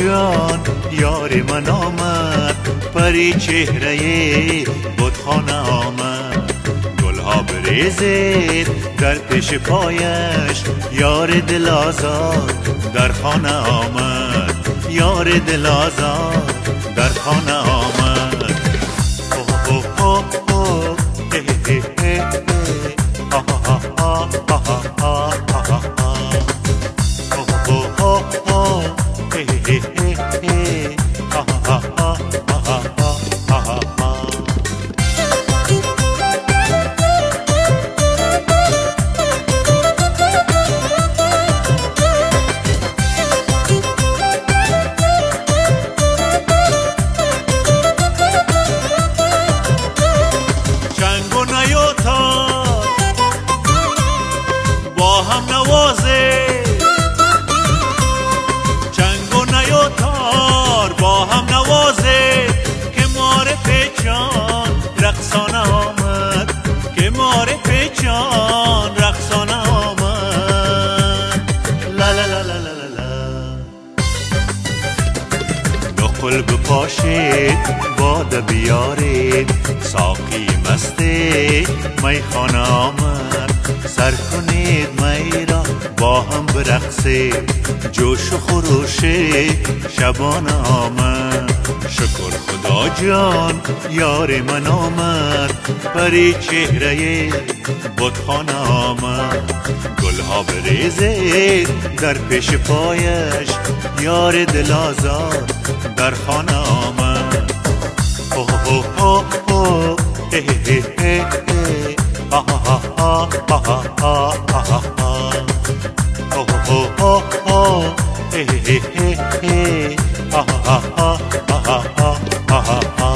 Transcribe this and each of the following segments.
جان یار من آمد پری چهره بودخانه آمد. گلها بریزید در پیش پایش یار دل آزاد در خانه آمد. یار دل آزاد در خانه آمد. نوازه چنگ و نیوتار با هم نوازه که مار پیچان رقصانه آمد که مار پیچان رقصانه آمد لا لا لا لا لا لا نقل بپاشید باده بیارید ساقی مسته میخانه آمد کنید می را با هم برقصید جوش و خروش شبانه آمد. شکر خدا جان یار من آمد. پری چهره بودخانه آمد. گلها بریزید در پیش پایش یار دل آزاد در خانه آمد. aha aha aha aha oh oh oh oh hey hey hey hey aha aha aha aha aha aha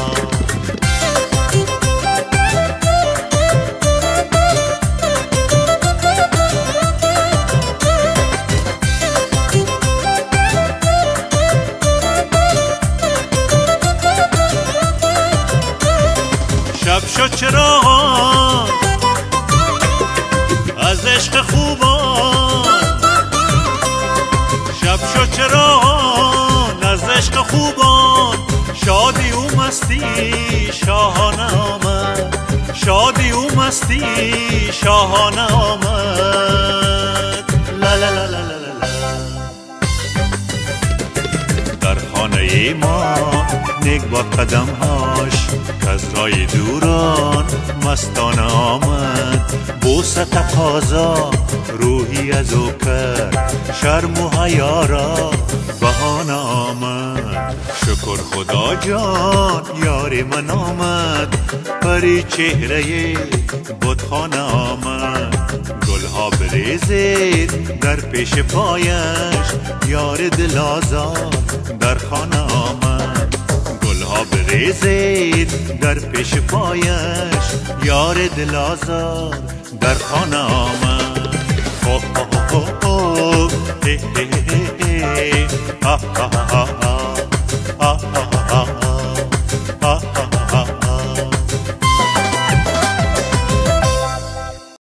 شب شد چراغان عشق خوبان شب شد چرا؟ از عشق خوبان شادی و مستی شاهانه آمد. شادی و مستی شاهانه آمد. لا لا لا لا لا. در خانه ما نگ با قدم هاش از رای دوران مستانه آمد. بوسه تقاضا روحی از او کرد شرم و حیا را بهانه آمد. شکر خدا جان یار من آمد پری چهره بودخانه آمد. گلها بریزید در پیش پایش یار دل آزاد در خانه آمد به زید در پیش پایش یار دلازار در خانه آمد او او او اه اه اه اه اه اه اه اه